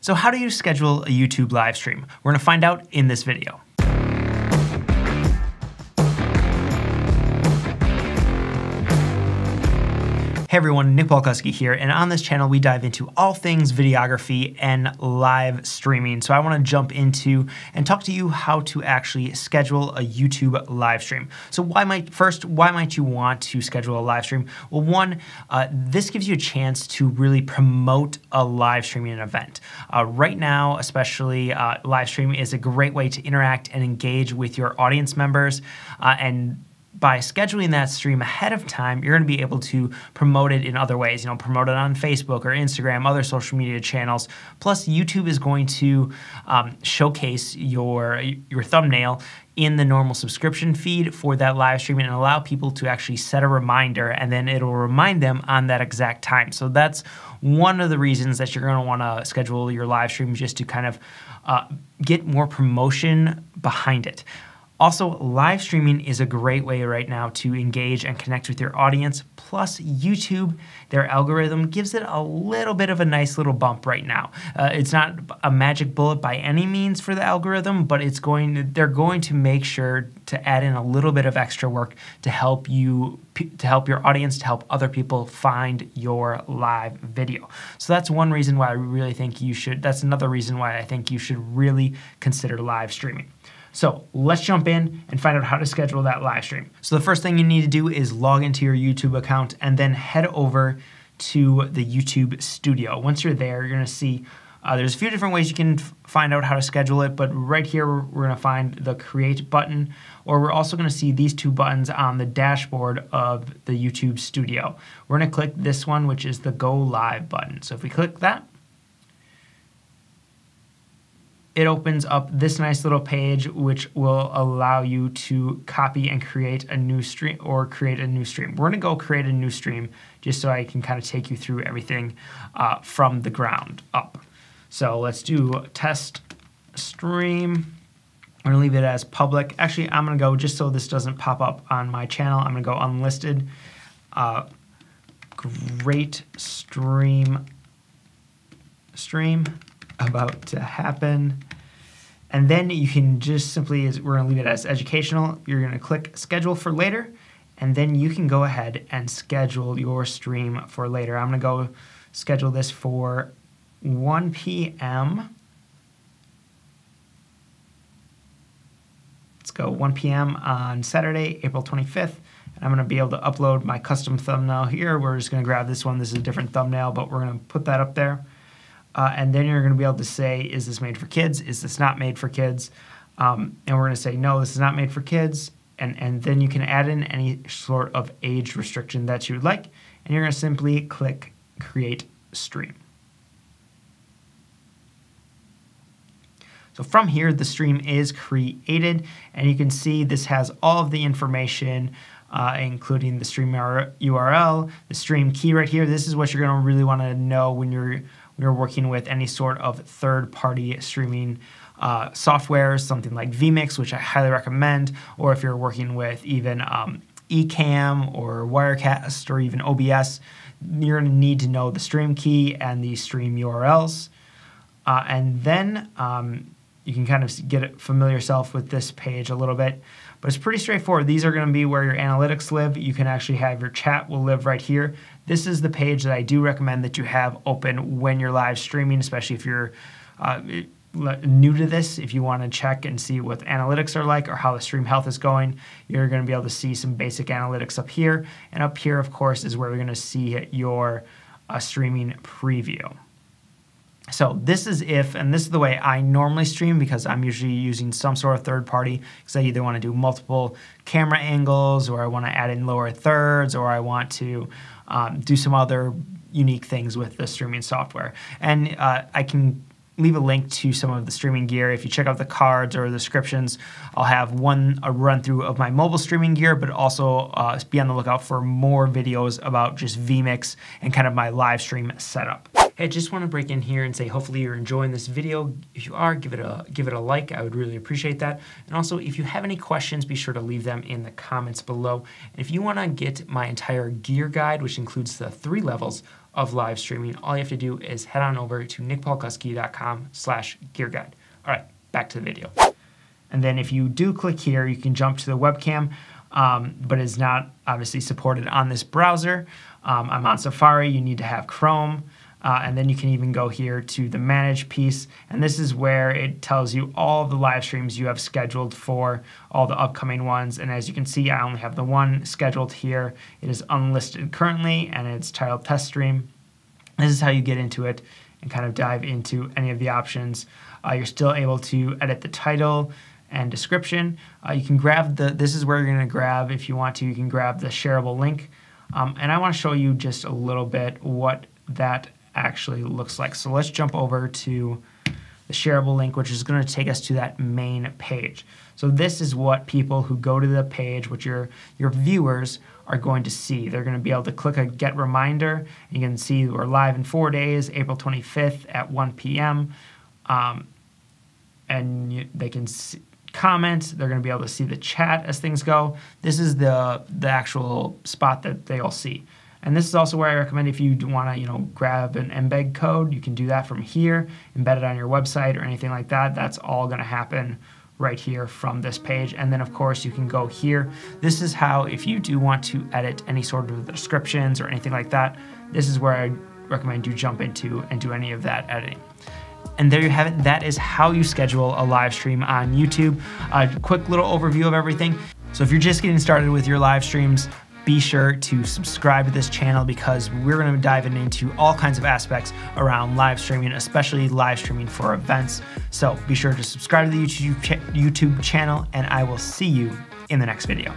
So how do you schedule a YouTube live stream? We're gonna find out in this video. Hey everyone, Nick Palkowski here, and on this channel we dive into all things videography and live streaming. So I want to jump into and talk to you how to actually schedule a YouTube live stream. So why might first, why might you want to schedule a live stream? Well, one, uh, this gives you a chance to really promote a live streaming event. Uh, right now, especially uh, live streaming is a great way to interact and engage with your audience members uh, and by scheduling that stream ahead of time, you're going to be able to promote it in other ways. You know, promote it on Facebook or Instagram, other social media channels. Plus, YouTube is going to um, showcase your your thumbnail in the normal subscription feed for that live stream and allow people to actually set a reminder and then it'll remind them on that exact time. So that's one of the reasons that you're going to want to schedule your live stream just to kind of uh, get more promotion behind it. Also, live streaming is a great way right now to engage and connect with your audience. Plus, YouTube, their algorithm gives it a little bit of a nice little bump right now. Uh, it's not a magic bullet by any means for the algorithm, but it's going. They're going to make sure to add in a little bit of extra work to help you to help your audience to help other people find your live video. So that's one reason why I really think you should. That's another reason why I think you should really consider live streaming. So let's jump in and find out how to schedule that live stream. So the first thing you need to do is log into your YouTube account and then head over to the YouTube studio. Once you're there, you're gonna see uh, there's a few different ways you can find out how to schedule it, but right here we're gonna find the create button, or we're also gonna see these two buttons on the dashboard of the YouTube studio. We're gonna click this one, which is the go live button. So if we click that, it opens up this nice little page which will allow you to copy and create a new stream or create a new stream. We're gonna go create a new stream just so I can kind of take you through everything uh, from the ground up. So let's do test stream. I'm gonna leave it as public. Actually, I'm gonna go, just so this doesn't pop up on my channel, I'm gonna go unlisted. Uh, great stream, stream about to happen. And then you can just simply, we're gonna leave it as educational, you're gonna click schedule for later, and then you can go ahead and schedule your stream for later. I'm gonna go schedule this for 1 p.m. Let's go 1 p.m. on Saturday, April 25th. And I'm gonna be able to upload my custom thumbnail here. We're just gonna grab this one. This is a different thumbnail, but we're gonna put that up there. Uh, and then you're going to be able to say, is this made for kids? Is this not made for kids? Um, and we're going to say, no, this is not made for kids. And, and then you can add in any sort of age restriction that you would like. And you're going to simply click Create Stream. So from here, the stream is created, and you can see this has all of the information, uh, including the stream URL, the stream key right here. This is what you're going to really want to know when you're you're working with any sort of third-party streaming uh, software, something like vMix, which I highly recommend, or if you're working with even um, Ecamm or Wirecast or even OBS, you're going to need to know the stream key and the stream URLs. Uh, and then um, you can kind of get familiar yourself with this page a little bit. But it's pretty straightforward. These are going to be where your analytics live. You can actually have your chat will live right here. This is the page that I do recommend that you have open when you're live streaming, especially if you're uh, new to this. If you want to check and see what analytics are like or how the stream health is going, you're going to be able to see some basic analytics up here. And up here, of course, is where we're going to see your uh, streaming preview. So this is if, and this is the way I normally stream because I'm usually using some sort of third party because I either want to do multiple camera angles or I want to add in lower thirds or I want to um, do some other unique things with the streaming software. And uh, I can leave a link to some of the streaming gear. If you check out the cards or the descriptions, I'll have one a run through of my mobile streaming gear, but also uh, be on the lookout for more videos about just vMix and kind of my live stream setup. Hey, I just want to break in here and say hopefully you're enjoying this video. If you are, give it a give it a like. I would really appreciate that. And also, if you have any questions, be sure to leave them in the comments below. And if you want to get my entire gear guide, which includes the three levels of live streaming, all you have to do is head on over to nickpalkowski.com slash gear guide. All right, back to the video. And then if you do click here, you can jump to the webcam, um, but it's not obviously supported on this browser. Um, I'm on Safari, you need to have Chrome. Uh, and then you can even go here to the manage piece. And this is where it tells you all the live streams you have scheduled for all the upcoming ones. And as you can see, I only have the one scheduled here. It is unlisted currently and it's titled test stream. This is how you get into it and kind of dive into any of the options. Uh, you're still able to edit the title and description. Uh, you can grab the, this is where you're gonna grab, if you want to, you can grab the shareable link. Um, and I wanna show you just a little bit what that actually looks like. So let's jump over to the shareable link, which is going to take us to that main page. So this is what people who go to the page, which your your viewers are going to see. They're going to be able to click a get reminder. You can see we're live in four days, April 25th at 1 p.m. Um, and you, they can see, comment. They're going to be able to see the chat as things go. This is the the actual spot that they all see. And this is also where I recommend if you want to, you know, grab an embed code, you can do that from here, embed it on your website or anything like that. That's all going to happen right here from this page. And then of course you can go here. This is how, if you do want to edit any sort of descriptions or anything like that, this is where I recommend you jump into and do any of that editing. And there you have it. That is how you schedule a live stream on YouTube. A quick little overview of everything. So if you're just getting started with your live streams, be sure to subscribe to this channel because we're going to dive into all kinds of aspects around live streaming, especially live streaming for events. So be sure to subscribe to the YouTube, ch YouTube channel, and I will see you in the next video.